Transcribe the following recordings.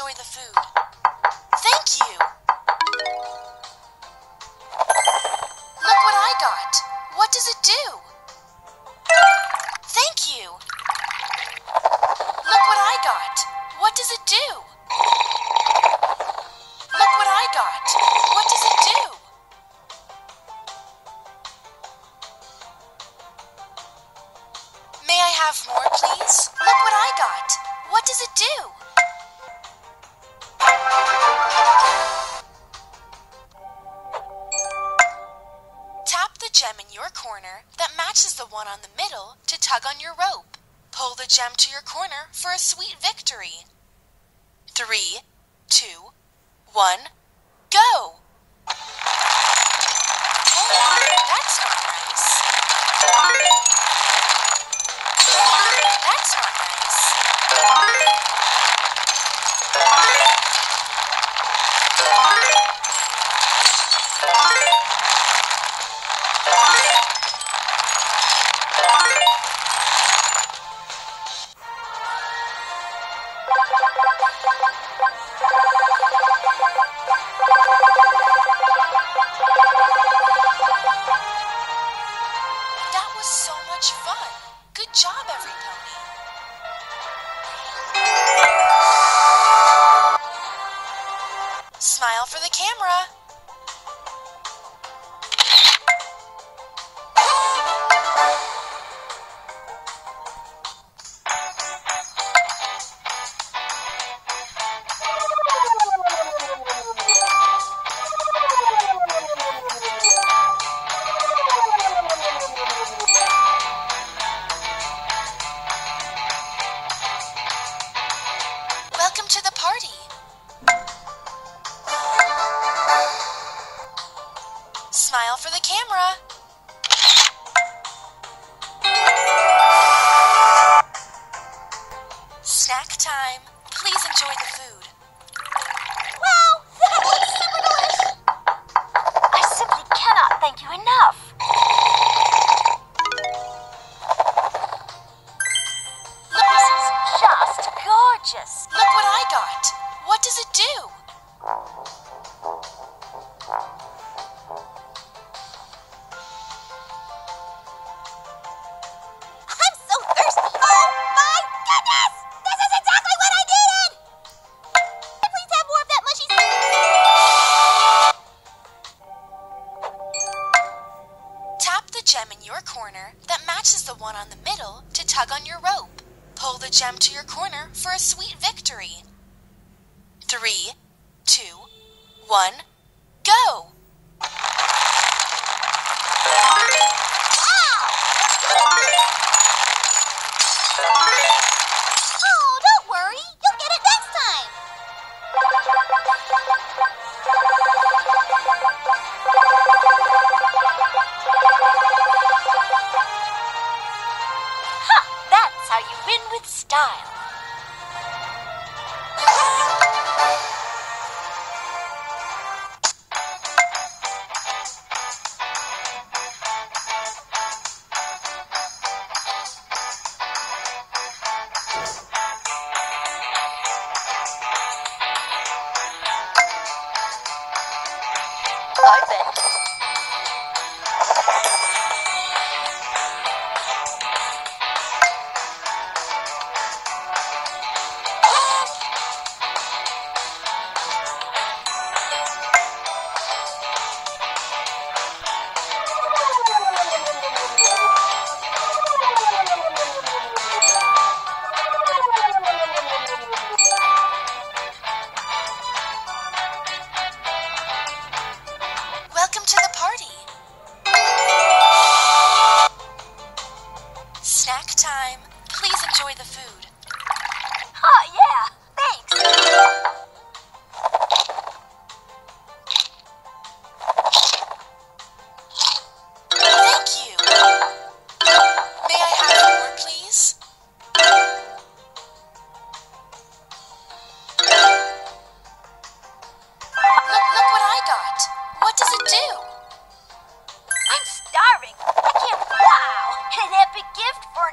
enjoy the food. Sweet victory.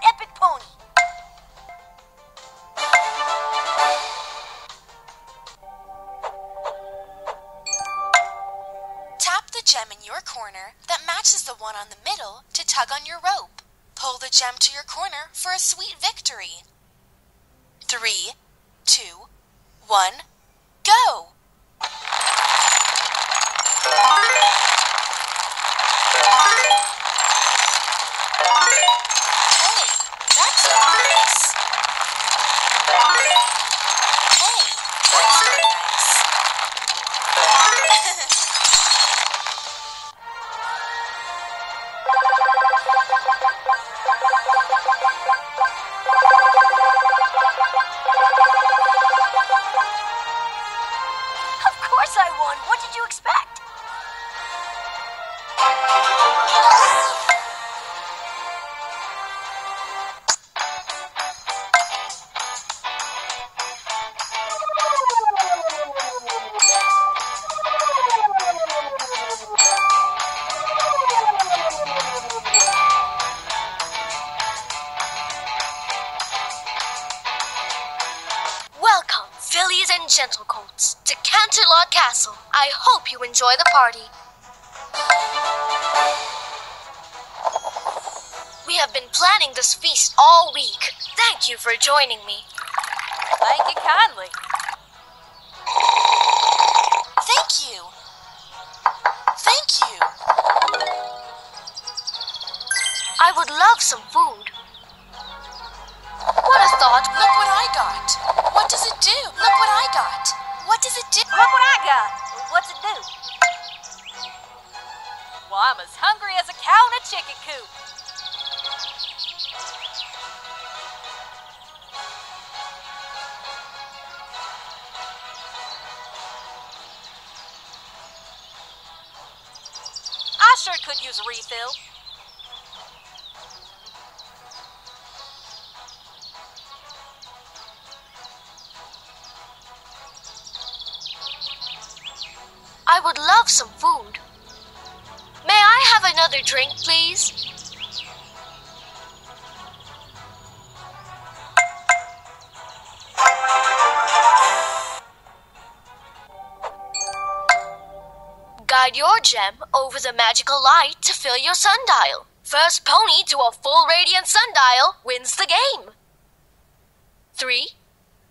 epic pony. Tap the gem in your corner that matches the one on the middle to tug on your rope. Pull the gem to your corner for a sweet victory. Three, two, one, go! Gentlecoats, to Canterlot Castle. I hope you enjoy the party. We have been planning this feast all week. Thank you for joining me. Thank you kindly. Thank you. Thank you. I would love some food. Look what I got. What's it do? Well, I'm as hungry as a cow in a chicken coop. I sure could use a refill. I would love some food. May I have another drink, please? Guide your gem over the magical light to fill your sundial. First pony to a full radiant sundial wins the game. Three,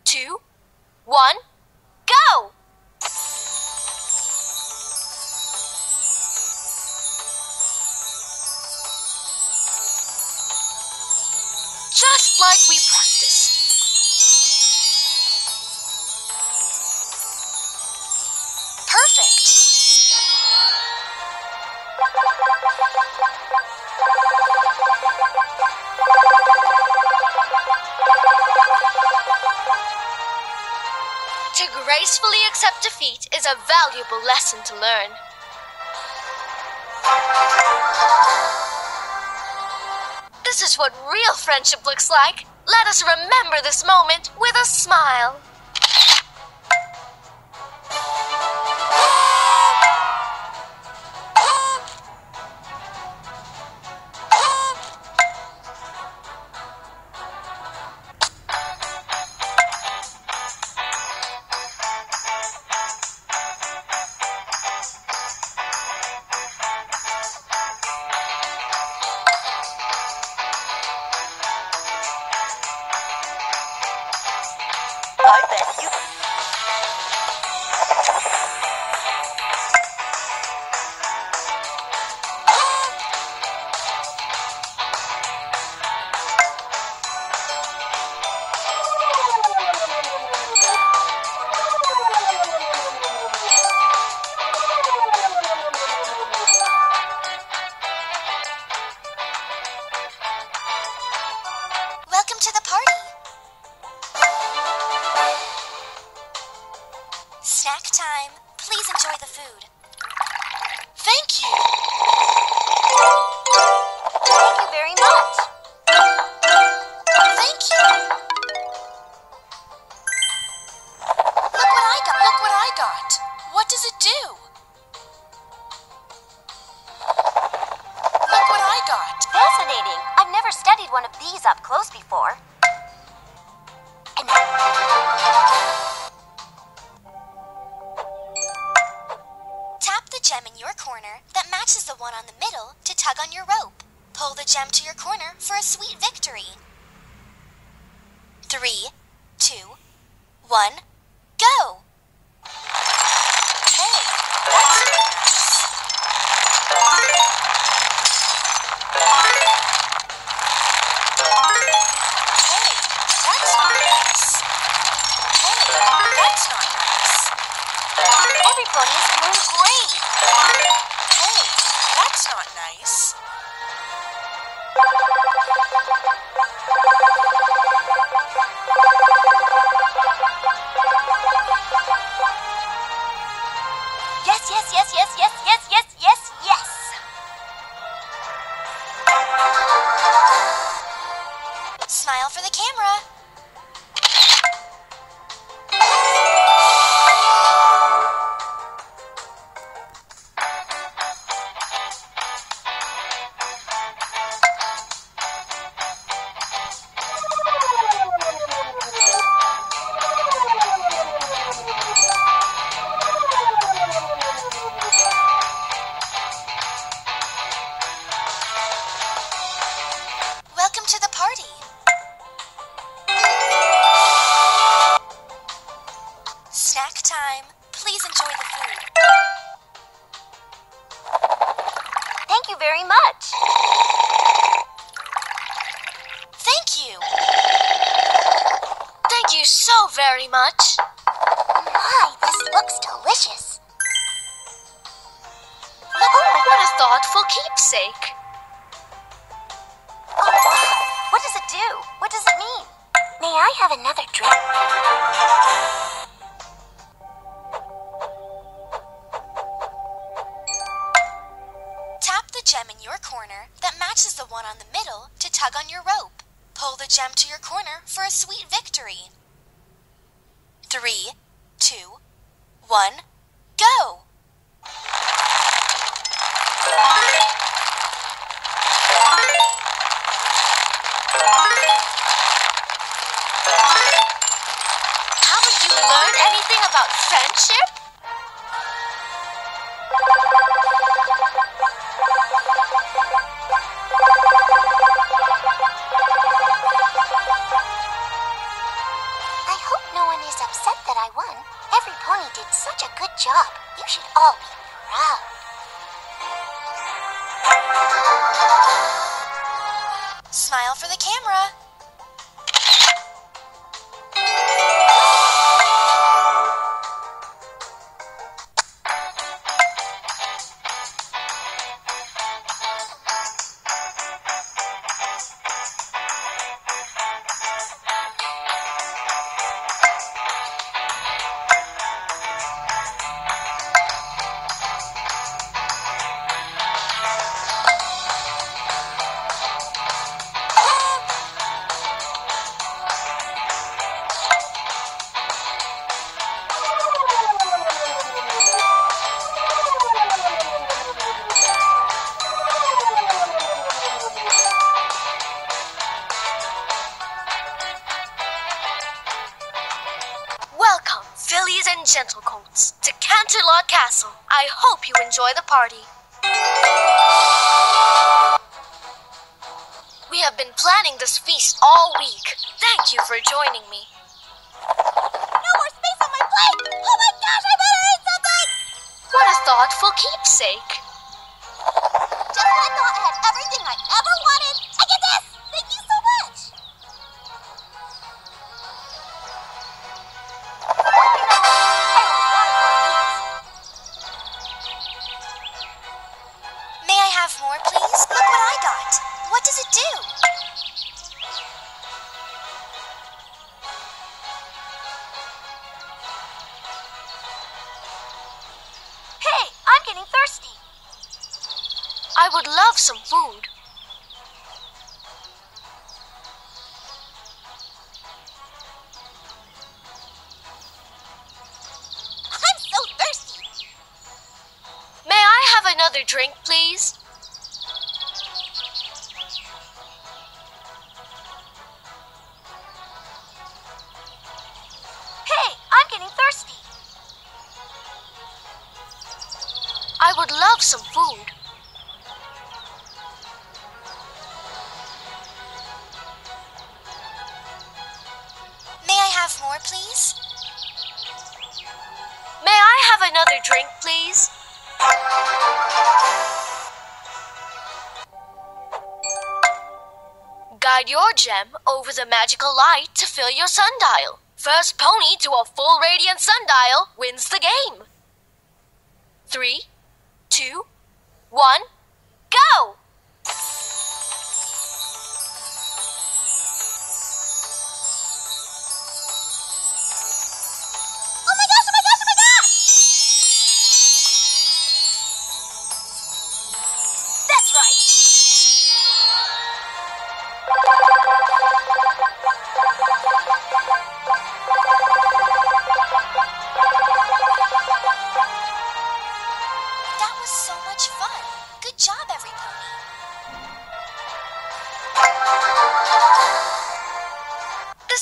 two, one, Like we practiced. Perfect. To gracefully accept defeat is a valuable lesson to learn. This is what real friendship looks like. Let us remember this moment with a smile. What does it do? Victory. Three, two, one, go! Haven't you learned anything about friendship? Is upset that I won. Every pony did such a good job. You should all be proud. Smile for the camera. Castle. I hope you enjoy the party. We have been planning this feast all week. Thank you for joining me. No more space on my plate! Oh my gosh, I better eat something! What a thoughtful keepsake. Some food. I'm so thirsty. May I have another drink, please? Hey, I'm getting thirsty. I would love some food. Gem over the magical light to fill your sundial. First pony to a full radiant sundial wins the game. Three, two, one,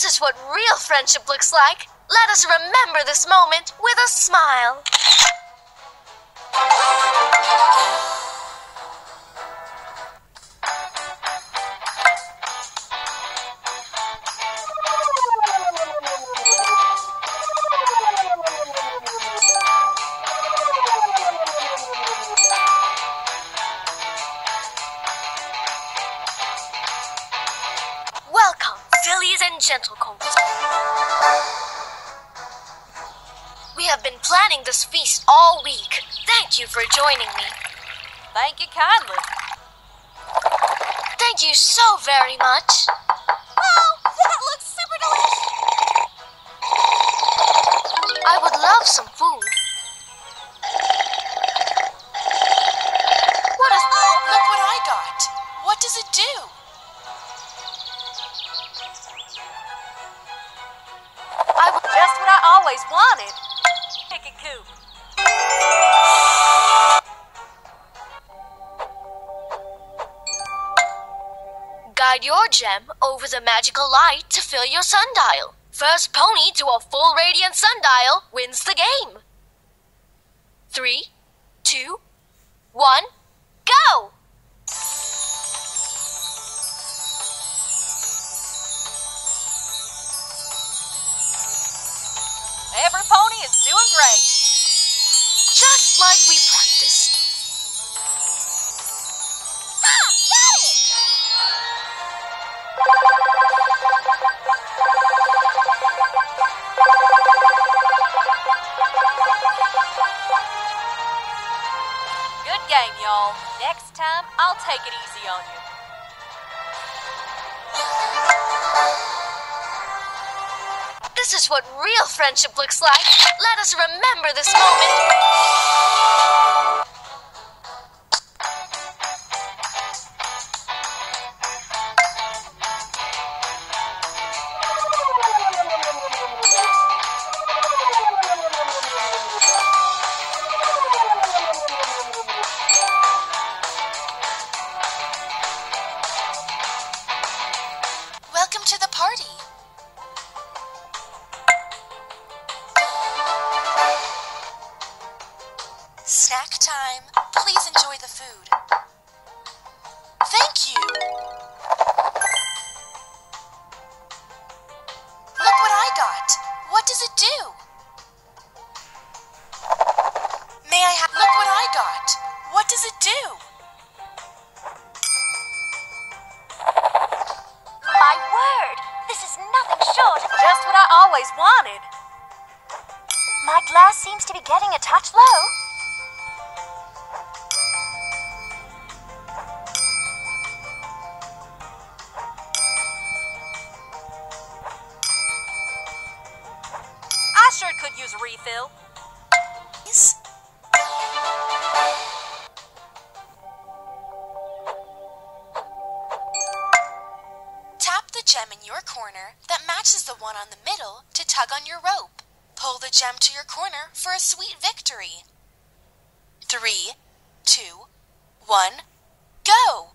This is what real friendship looks like. Let us remember this moment with a smile. Does it do? I would Just what I always wanted. Chicken coop. guide your gem over the magical light to fill your sundial. First pony to a full radiant sundial wins the game. Three, two, one, go! Every pony is doing great. Just like we practiced. Ah, got it! Good game, y'all. Next time, I'll take it easy on you. This is what real friendship looks like. Let us remember this moment. Gem in your corner that matches the one on the middle to tug on your rope. Pull the gem to your corner for a sweet victory. Three, two, one, go!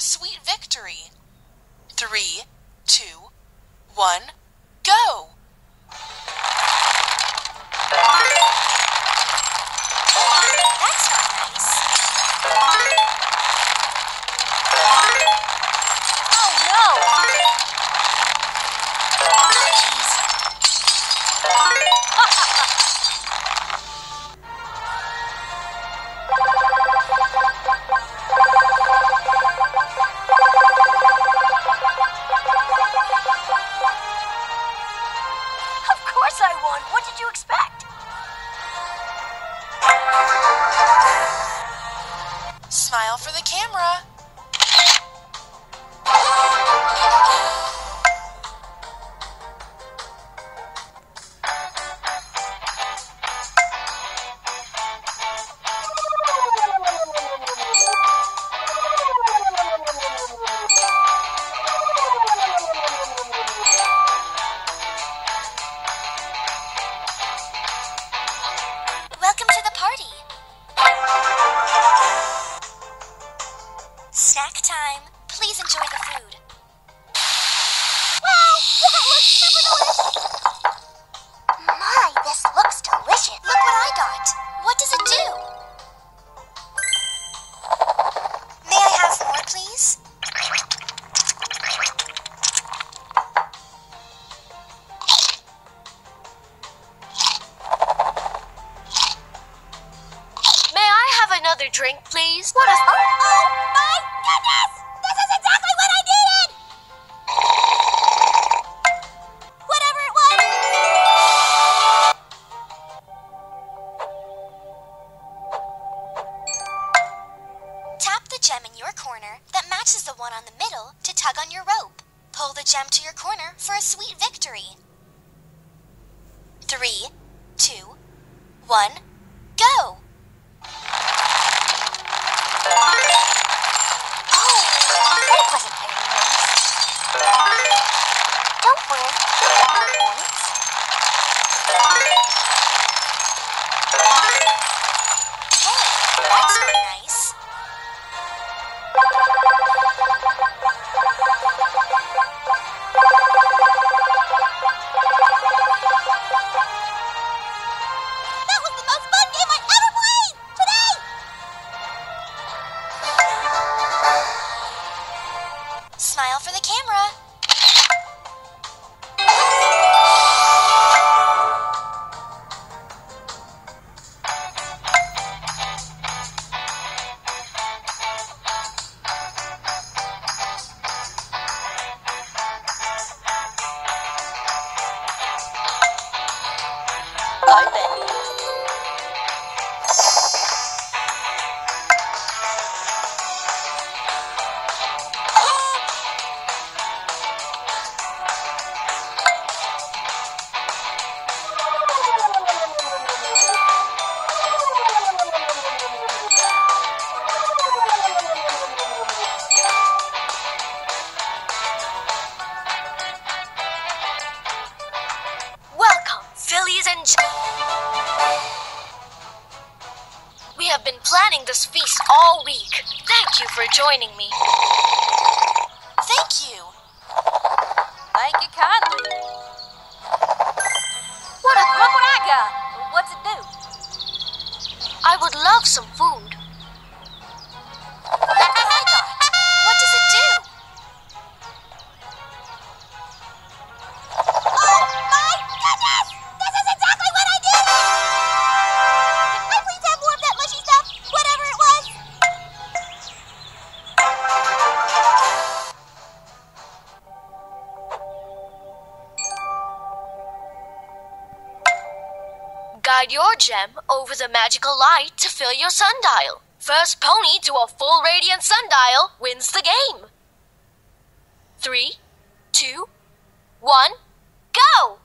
sweet victory. pull the gem to your corner for a sweet victory. Three, two, one, go! joining me. gem over the magical light to fill your sundial. First pony to a full radiant sundial wins the game. Three, two, one, go!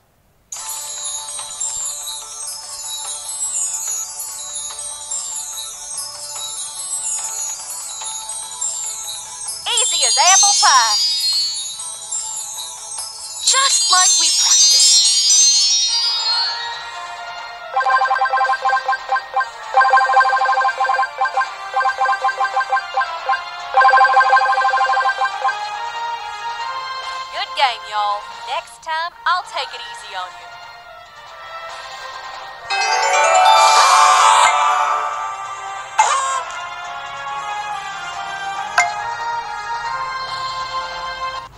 Easy as apple pie. Just like we practiced. Good game, y'all. Next time, I'll take it easy on you.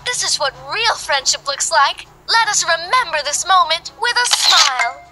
This is what real friendship looks like. Let us remember this moment with a smile.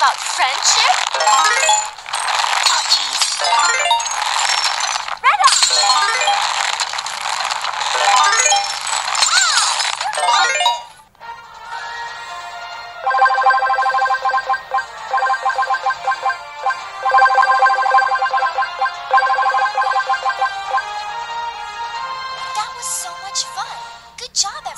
about friendship? Oh, Red That was so much fun. Good job,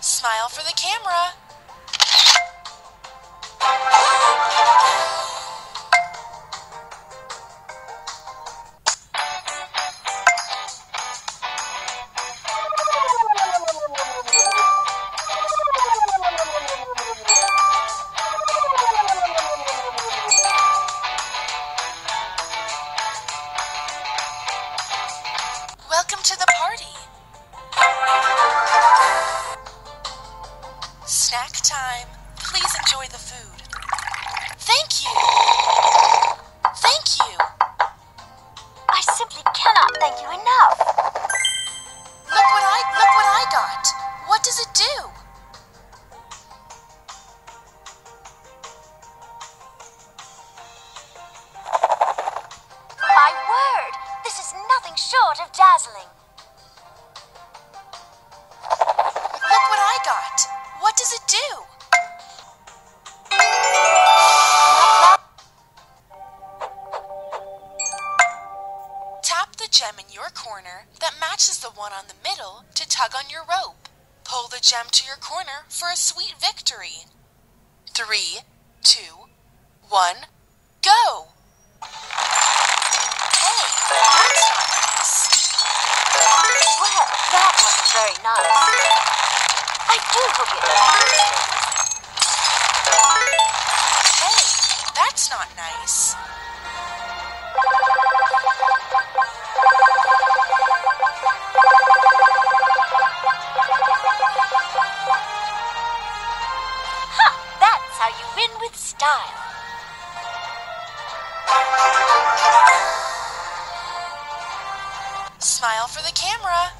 Smile for the camera. nothing short of dazzling. Look what I got. What does it do? Tap the gem in your corner that matches the one on the middle to tug on your rope. Pull the gem to your corner for a sweet victory. Three, two, one, go! Hey, that's not nice. Ha! That's how you win with style. Smile for the camera.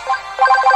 Thank you.